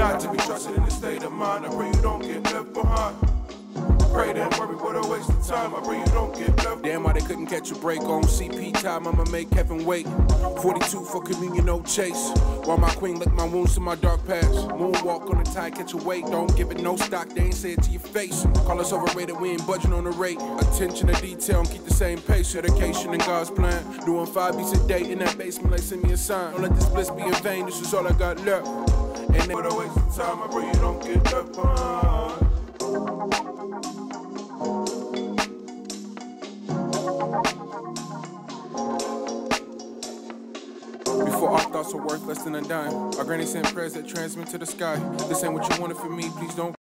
trusted in the state of mind. I pray you don't get left behind. Pray that worry, what a waste of time. I pray you don't get left. Damn, why they couldn't catch a break on CP time? I'ma make Kevin wait. 42 for communion, no chase. While my queen lick my wounds to my dark past. Moonwalk on the tide, catch a weight. Don't give it no stock, they ain't say it to your face. Call us overrated, we ain't budging on the rate. Attention to detail and keep the same pace. Dedication and God's plan. Doing five beats a day in that basement, like send me a sign. Don't let this bliss be in vain, this is all I got left. And they a waste of time. I pray you don't get left behind. Before our thoughts are worth less than a dime. Our granny sent prayers that transmit to the sky. This ain't what you wanted for me, please don't